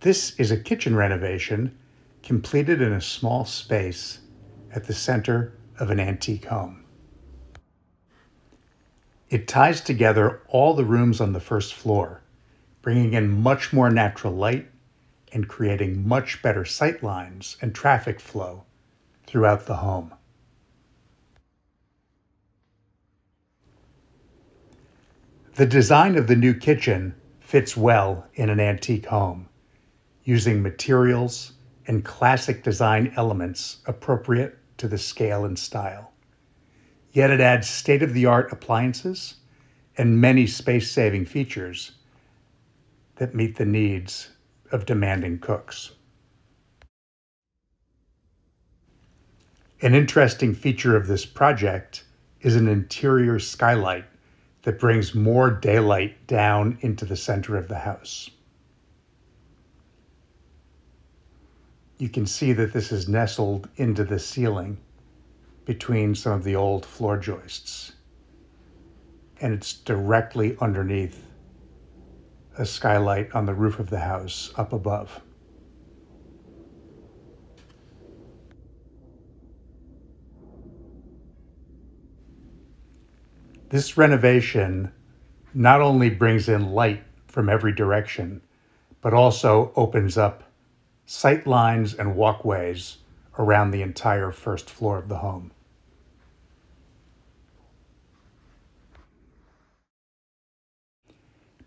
This is a kitchen renovation completed in a small space at the center of an antique home. It ties together all the rooms on the first floor, bringing in much more natural light and creating much better sight lines and traffic flow throughout the home. The design of the new kitchen fits well in an antique home, using materials and classic design elements appropriate to the scale and style. Yet it adds state of the art appliances and many space saving features that meet the needs of demanding cooks. An interesting feature of this project is an interior skylight that brings more daylight down into the center of the house. You can see that this is nestled into the ceiling between some of the old floor joists. And it's directly underneath a skylight on the roof of the house up above. This renovation not only brings in light from every direction, but also opens up sight lines and walkways around the entire first floor of the home.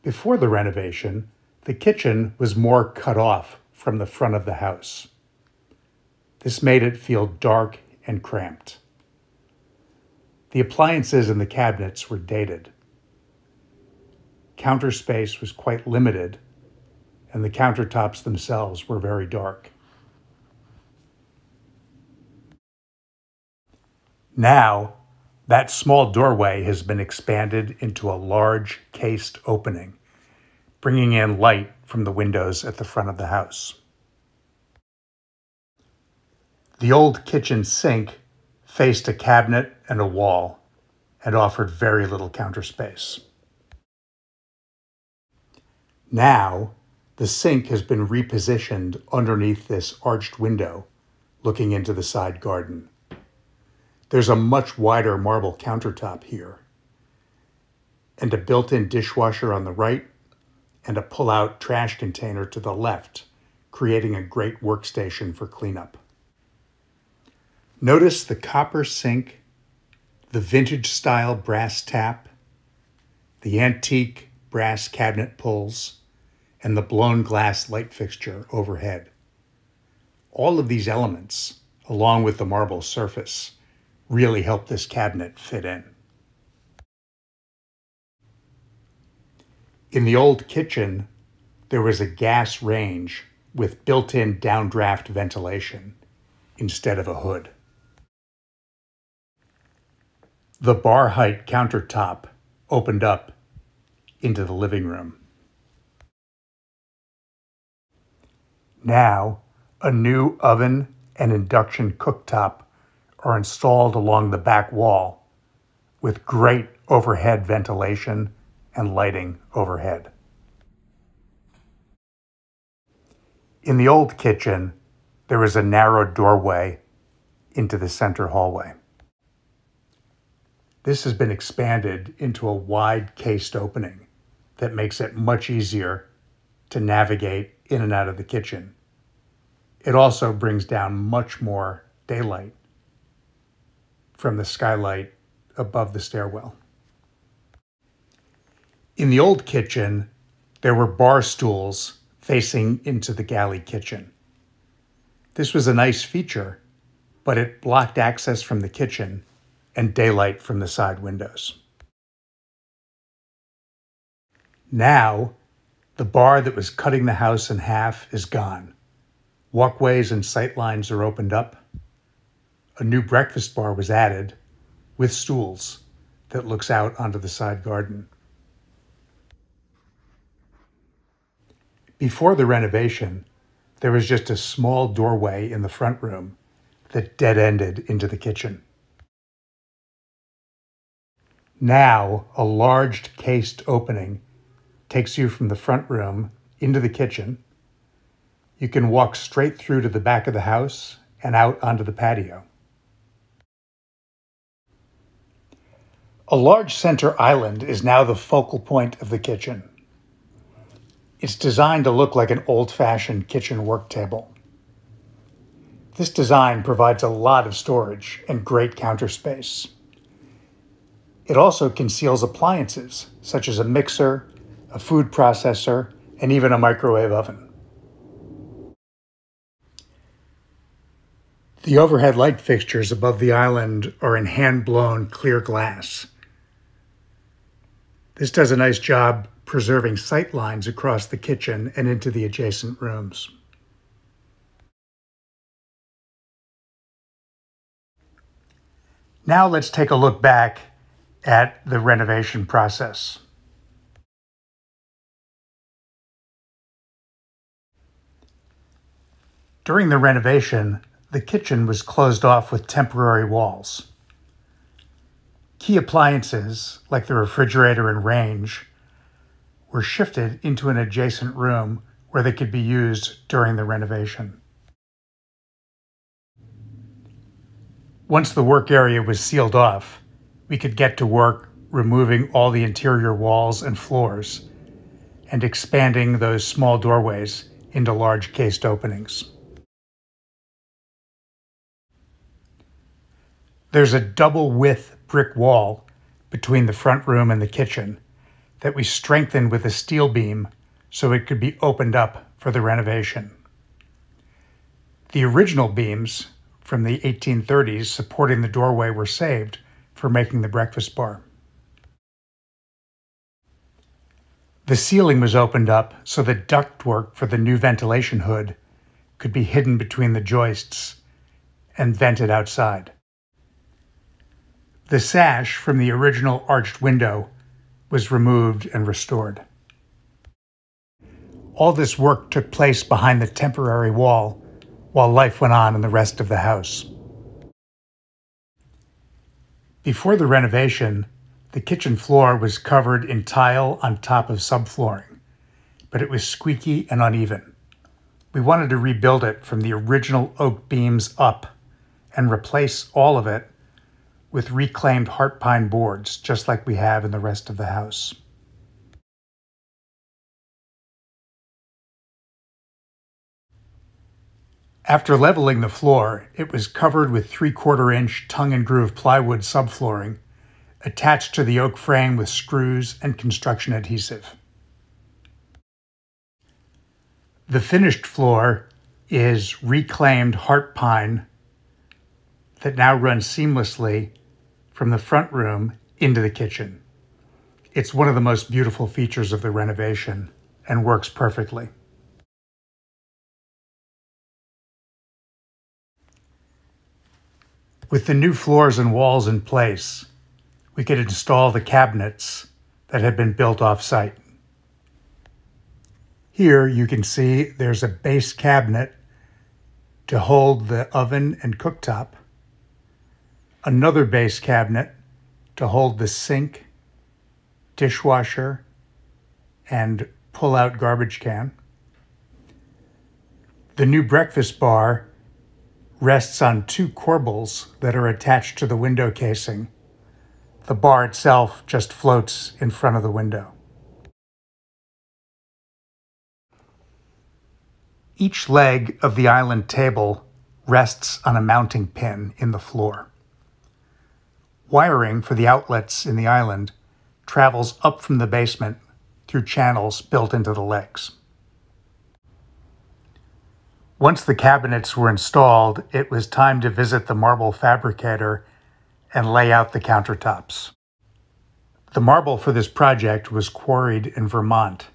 Before the renovation, the kitchen was more cut off from the front of the house. This made it feel dark and cramped. The appliances and the cabinets were dated. Counter space was quite limited, and the countertops themselves were very dark. Now, that small doorway has been expanded into a large cased opening, bringing in light from the windows at the front of the house. The old kitchen sink faced a cabinet and a wall and offered very little counter space. Now, the sink has been repositioned underneath this arched window looking into the side garden. There's a much wider marble countertop here, and a built in dishwasher on the right, and a pull out trash container to the left, creating a great workstation for cleanup. Notice the copper sink, the vintage style brass tap, the antique brass cabinet pulls, and the blown glass light fixture overhead. All of these elements, along with the marble surface, really help this cabinet fit in. In the old kitchen, there was a gas range with built in downdraft ventilation instead of a hood. The bar height countertop opened up into the living room. Now, a new oven and induction cooktop are installed along the back wall with great overhead ventilation and lighting overhead. In the old kitchen, there is a narrow doorway into the center hallway. This has been expanded into a wide cased opening that makes it much easier to navigate in and out of the kitchen. It also brings down much more daylight from the skylight above the stairwell. In the old kitchen, there were bar stools facing into the galley kitchen. This was a nice feature, but it blocked access from the kitchen and daylight from the side windows. Now, the bar that was cutting the house in half is gone. Walkways and sight lines are opened up. A new breakfast bar was added with stools that looks out onto the side garden. Before the renovation, there was just a small doorway in the front room that dead ended into the kitchen. Now, a large cased opening takes you from the front room into the kitchen, you can walk straight through to the back of the house and out onto the patio. A large center island is now the focal point of the kitchen. It's designed to look like an old fashioned kitchen work table. This design provides a lot of storage and great counter space. It also conceals appliances such as a mixer, a food processor, and even a microwave oven. The overhead light fixtures above the island are in hand blown clear glass. This does a nice job preserving sight lines across the kitchen and into the adjacent rooms. Now let's take a look back at the renovation process. During the renovation, the kitchen was closed off with temporary walls. Key appliances, like the refrigerator and range, were shifted into an adjacent room where they could be used during the renovation. Once the work area was sealed off, we could get to work removing all the interior walls and floors and expanding those small doorways into large cased openings. There's a double width brick wall between the front room and the kitchen that we strengthened with a steel beam so it could be opened up for the renovation. The original beams from the 1830s supporting the doorway were saved for making the breakfast bar. The ceiling was opened up so the ductwork for the new ventilation hood could be hidden between the joists and vented outside. The sash from the original arched window was removed and restored. All this work took place behind the temporary wall while life went on in the rest of the house. Before the renovation, the kitchen floor was covered in tile on top of subflooring, but it was squeaky and uneven. We wanted to rebuild it from the original oak beams up and replace all of it with reclaimed heart pine boards, just like we have in the rest of the house. After leveling the floor, it was covered with three quarter inch tongue and groove plywood subflooring attached to the oak frame with screws and construction adhesive. The finished floor is reclaimed heart pine that now runs seamlessly from the front room into the kitchen. It's one of the most beautiful features of the renovation and works perfectly. With the new floors and walls in place, we could install the cabinets that had been built off-site. Here you can see there's a base cabinet to hold the oven and cooktop, another base cabinet to hold the sink, dishwasher, and pull-out garbage can. The new breakfast bar rests on two corbels that are attached to the window casing. The bar itself just floats in front of the window. Each leg of the island table rests on a mounting pin in the floor. Wiring for the outlets in the island travels up from the basement through channels built into the legs. Once the cabinets were installed, it was time to visit the marble fabricator and lay out the countertops. The marble for this project was quarried in Vermont.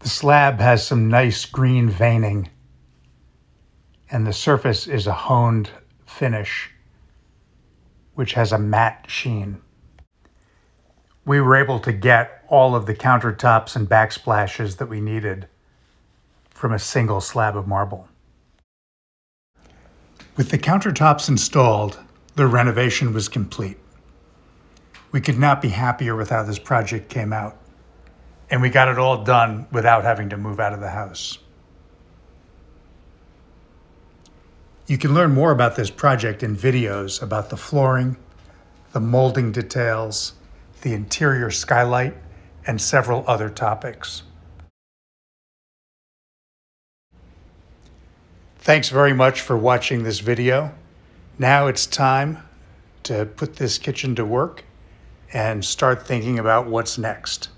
The slab has some nice green veining, and the surface is a honed finish, which has a matte sheen. We were able to get all of the countertops and backsplashes that we needed from a single slab of marble. With the countertops installed, the renovation was complete. We could not be happier with how this project came out, and we got it all done without having to move out of the house. You can learn more about this project in videos about the flooring, the molding details, the interior skylight, and several other topics. Thanks very much for watching this video. Now it's time to put this kitchen to work and start thinking about what's next.